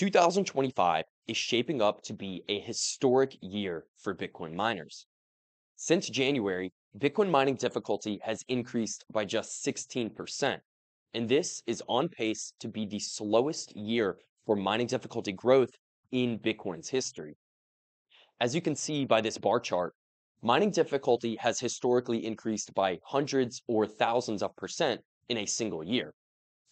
2025 is shaping up to be a historic year for Bitcoin miners. Since January, Bitcoin mining difficulty has increased by just 16%, and this is on pace to be the slowest year for mining difficulty growth in Bitcoin's history. As you can see by this bar chart, mining difficulty has historically increased by hundreds or thousands of percent in a single year.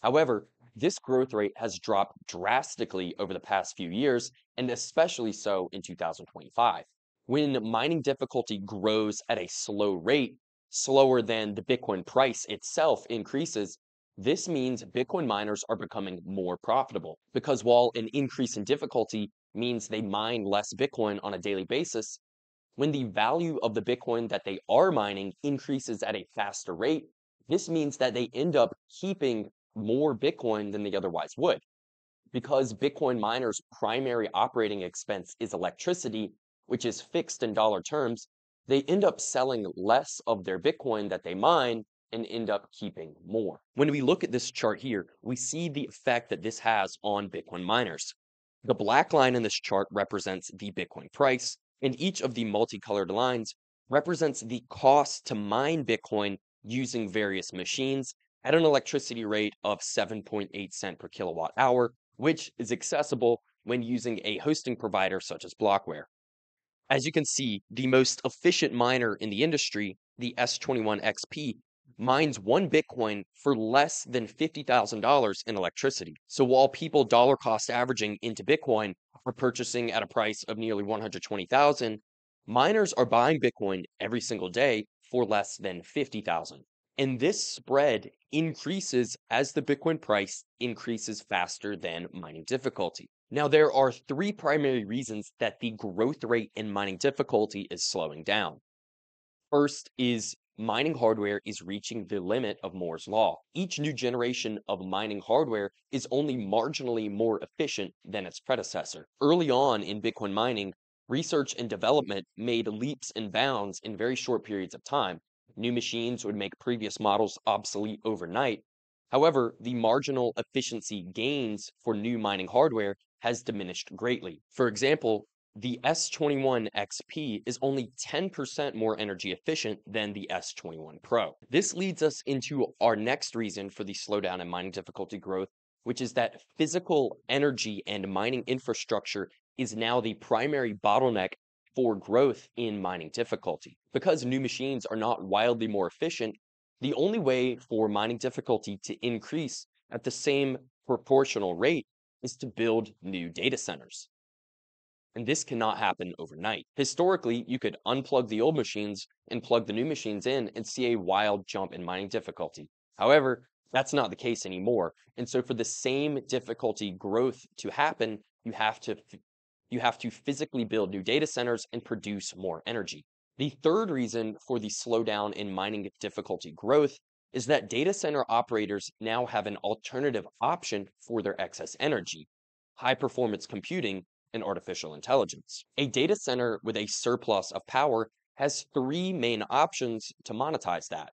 However, this growth rate has dropped drastically over the past few years, and especially so in 2025. When mining difficulty grows at a slow rate, slower than the Bitcoin price itself increases, this means Bitcoin miners are becoming more profitable. Because while an increase in difficulty means they mine less Bitcoin on a daily basis, when the value of the Bitcoin that they are mining increases at a faster rate, this means that they end up keeping more Bitcoin than they otherwise would. Because Bitcoin miners' primary operating expense is electricity, which is fixed in dollar terms, they end up selling less of their Bitcoin that they mine and end up keeping more. When we look at this chart here, we see the effect that this has on Bitcoin miners. The black line in this chart represents the Bitcoin price, and each of the multicolored lines represents the cost to mine Bitcoin using various machines at an electricity rate of 7.8 cent per kilowatt hour, which is accessible when using a hosting provider such as Blockware. As you can see, the most efficient miner in the industry, the S21XP, mines one Bitcoin for less than $50,000 in electricity. So while people dollar cost averaging into Bitcoin are purchasing at a price of nearly 120,000, miners are buying Bitcoin every single day for less than 50,000. And this spread increases as the Bitcoin price increases faster than mining difficulty. Now, there are three primary reasons that the growth rate in mining difficulty is slowing down. First is mining hardware is reaching the limit of Moore's Law. Each new generation of mining hardware is only marginally more efficient than its predecessor. Early on in Bitcoin mining, research and development made leaps and bounds in very short periods of time. New machines would make previous models obsolete overnight. However, the marginal efficiency gains for new mining hardware has diminished greatly. For example, the S21 XP is only 10% more energy efficient than the S21 Pro. This leads us into our next reason for the slowdown in mining difficulty growth, which is that physical energy and mining infrastructure is now the primary bottleneck for growth in mining difficulty. Because new machines are not wildly more efficient, the only way for mining difficulty to increase at the same proportional rate is to build new data centers and this cannot happen overnight. Historically, you could unplug the old machines and plug the new machines in and see a wild jump in mining difficulty. However, that's not the case anymore. And so for the same difficulty growth to happen, you have to you have to physically build new data centers and produce more energy. The third reason for the slowdown in mining difficulty growth is that data center operators now have an alternative option for their excess energy, high performance computing and artificial intelligence. A data center with a surplus of power has three main options to monetize that.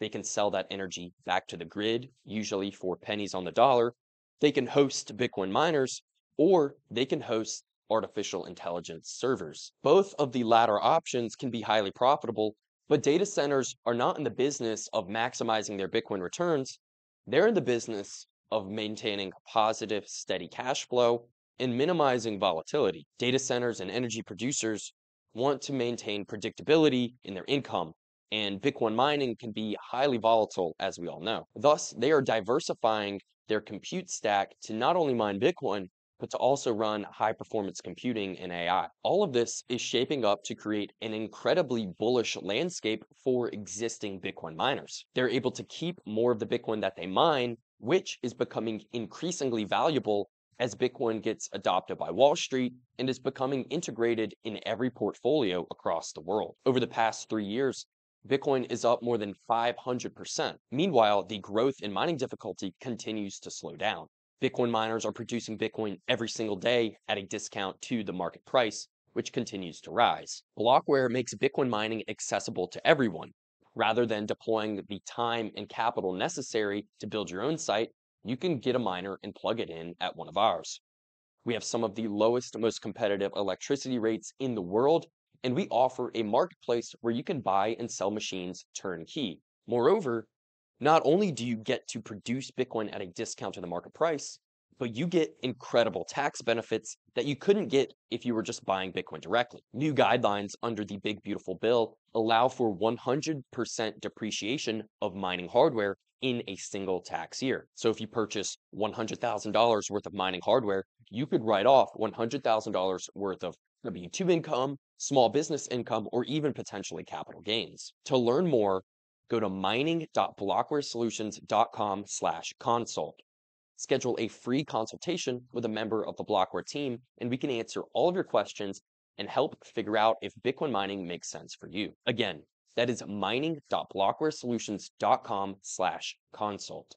They can sell that energy back to the grid, usually for pennies on the dollar. They can host Bitcoin miners, or they can host artificial intelligence servers. Both of the latter options can be highly profitable, but data centers are not in the business of maximizing their Bitcoin returns. They're in the business of maintaining positive, steady cash flow and minimizing volatility, data centers and energy producers want to maintain predictability in their income, and Bitcoin mining can be highly volatile, as we all know. Thus, they are diversifying their compute stack to not only mine Bitcoin, but to also run high performance computing and AI. All of this is shaping up to create an incredibly bullish landscape for existing Bitcoin miners. They're able to keep more of the Bitcoin that they mine, which is becoming increasingly valuable as Bitcoin gets adopted by Wall Street and is becoming integrated in every portfolio across the world. Over the past three years, Bitcoin is up more than 500%. Meanwhile, the growth in mining difficulty continues to slow down. Bitcoin miners are producing Bitcoin every single day at a discount to the market price, which continues to rise. Blockware makes Bitcoin mining accessible to everyone. Rather than deploying the time and capital necessary to build your own site, you can get a miner and plug it in at one of ours. We have some of the lowest, most competitive electricity rates in the world, and we offer a marketplace where you can buy and sell machines turnkey. Moreover, not only do you get to produce Bitcoin at a discount to the market price, but you get incredible tax benefits that you couldn't get if you were just buying Bitcoin directly. New guidelines under the Big Beautiful Bill allow for 100% depreciation of mining hardware in a single tax year. So if you purchase $100,000 worth of mining hardware, you could write off $100,000 worth of W2 income, small business income, or even potentially capital gains. To learn more, go to mining.blockwaresolutions.com slash consult schedule a free consultation with a member of the Blockware team, and we can answer all of your questions and help figure out if Bitcoin mining makes sense for you. Again, that is mining.blockwaresolutions.com slash consult.